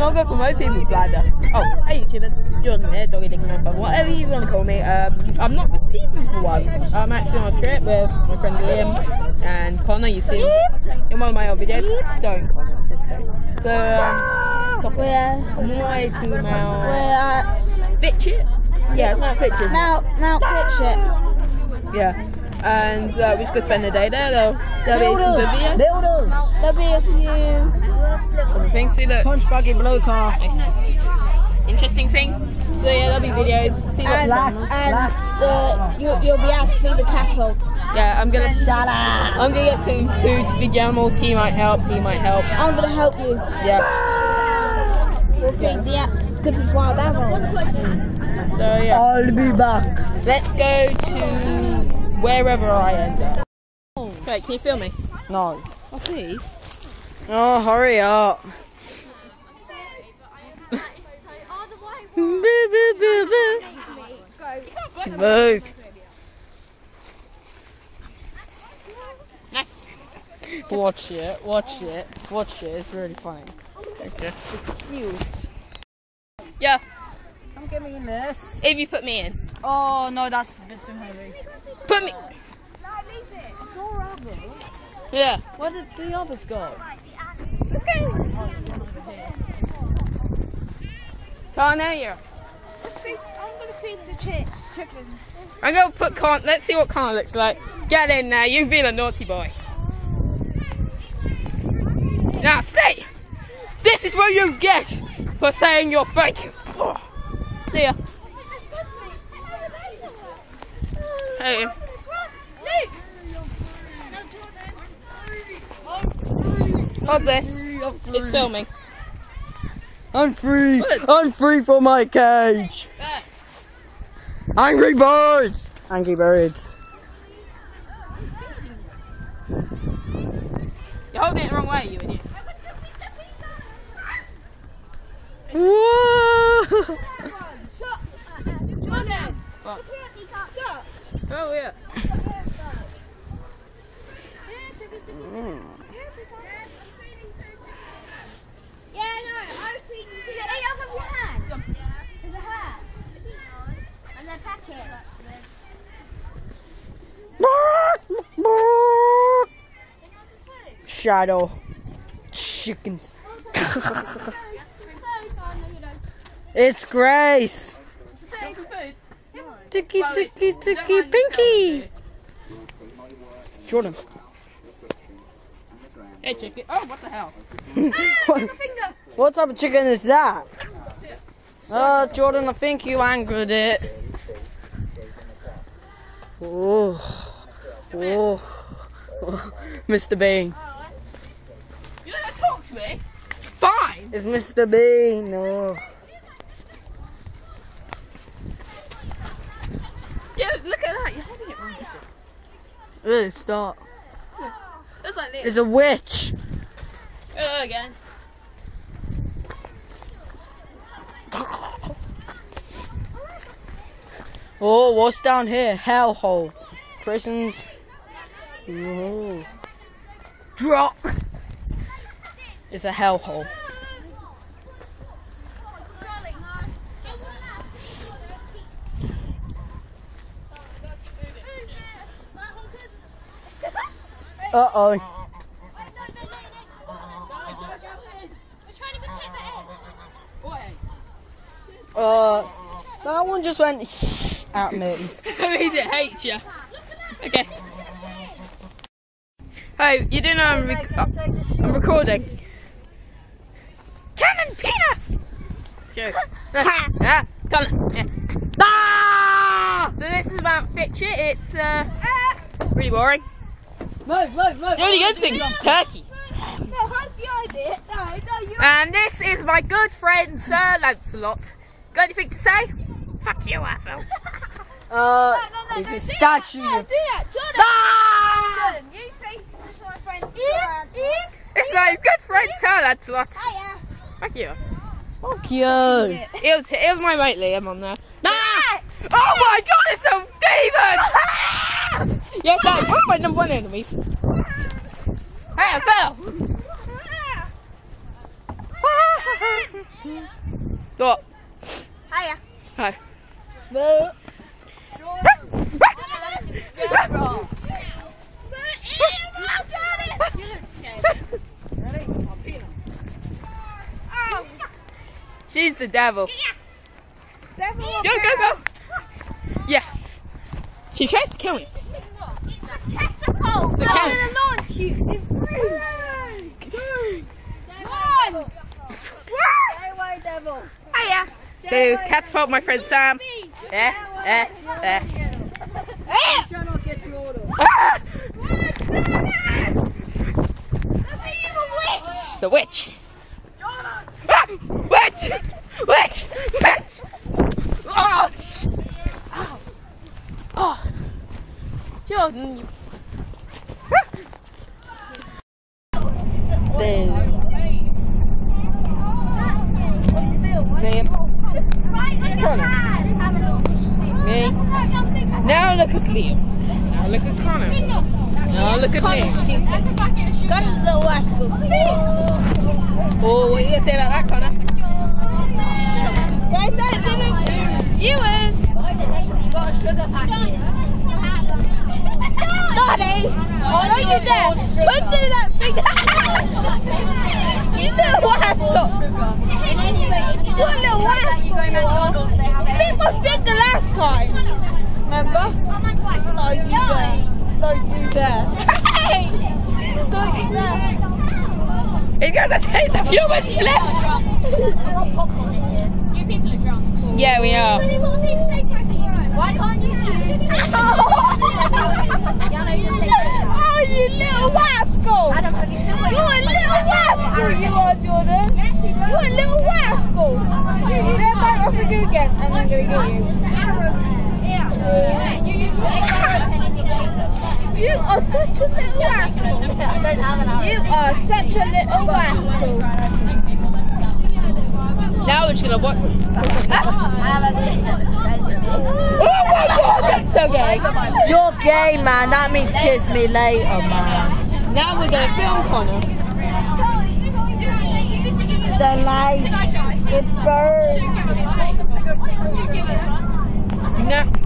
Not good for people's bladder. Oh, hey YouTubers, Jordan here, Doggy Dick Member, whatever you want to call me. Um, I'm not with Stephen for once. I'm actually on a trip with my friend Liam and Connor. You see in one of my old videos. Don't Connor, just don't. So um, We're, I'm on my way to we're Mount at Fitchit. Yeah, it's Mountfitchet. Mount, Mountfitchet. Yeah. And uh, we're just gonna spend the day there. There'll, there'll be some good videos. There'll be a few. Other things. See, look. Punch buggy blow car. Interesting things. So yeah, there'll be videos. See, look. And, the, you, you'll be able to see the castle. Yeah, I'm gonna. Shut up. I'm gonna get some food for the animals. He might help. He might help. I'm to help you. Yeah. We'll feed the because it's wild animals. So yeah, I'll be back. let's go to wherever I end up. Wait, can you film me? No. Oh please. Oh, hurry up. Boo, boo, boo, boo. Boo. Watch it, watch it, watch it. It's really funny. Okay. It's Cute. Yeah. I'm giving this. If you put me in, Oh no, that's a bit too heavy. put me. It's all rubber. Yeah. Where did the others go? Connor, here. I'm to feed the chick, chicken. I'm gonna put Con. Let's see what Connor looks like. Get in there. You've been a naughty boy. Now stay. This is what you get for saying your thank yous. See ya. Hey. Oh, Hold this. It's filming. I'm free. Good. I'm free from my cage. Angry birds. Angry birds. You're holding it the wrong way, you idiot. Whoa. What? Oh yeah. Yeah, no, I was feeding you. Hey, off of your hand. There's a hat. And a packet. Shadow. Chickens. It's Grace. Ticky ticky ticky pinky. Jordan. Hey, chicken. Oh, what the hell? what, what type of chicken is that? Uh, Jordan, I think you angered it. Oh, oh, Mr. Bean. You don't talk to me. Fine. It's Mr. Bean. Oh. Yeah, look at that. You're holding it wrong. Really, stop. It's like this. It's a witch. Oh, again. Oh, what's down here? Hellhole. Prisons. Ooh. Drop. It's a hellhole. Uh oh. Uh, that one just went at me. I mean, it hates you. Okay. Hey, you do know I'm, rec- I'm recording. Cannon penis! Sure. ah, come on. Yeah. Ah! So this is Mountfitchet. It's uh, really boring. Move, move, move. The only good thing, turkey. No, hide behind it. No, no, you And this is my good friend Sir Lancelot. Got anything to say? Fuck you, asshole. Uh, no, no, no, it's no, a statue. That, no, do that. Jordan. Ah! Jordan, you see, this is my friend. Jordan. It's my good friend Sir Lancelot. Hiya. Fuck you. asshole. Fuck you. It was it was my mate Liam on there. Ah! Oh my god, it's a demon! yes, that is one of my number one enemies. Hey, I fell! What? Hiya. Hi. Oh, She's the devil. devil. Go, go, go. Yeah. She tries to kill me. It's a catapult. The No, cat- no, no, launch you. Come on. Stay away, devil. So, catapult my friend Sam. Eh, eh, eh. The witch. Ah! Witch! Witch! Witch! Oh! oh. Jordan, you. Boo. Liam. Connor. Me. Now look at Liam. Now look at Connor. Now look at me. That's a bucket of sugar. Guns the rascal. Oh, what are you gonna say about that, Connor? So I said it to the viewers. Got a sugar packet. Daddy. Oh, Don't you dare. Don't do that thing. you little rascal. You little rascal. It was did the last time. Remember? No, you dare. Don't you dare. Hey! Don't you dare. He's gonna take the! You people are drunk. Yeah, we are. You've got a piece of paper in your own. Why can't you Oh, you little rascal! Adam, have you still You're a little rascal, you are, Jordan. Yes, you. You're a little rascal. You get back off the again, and I'm gonna get you. You use You are such a little rascal. don't have an arrow. You are such a little rascal. Now we're just gonna watch. I have Oh my god, that's so gay! You're gay, man. That means kiss me later, man. Now we're gonna film Connor. The light, the bird. Now,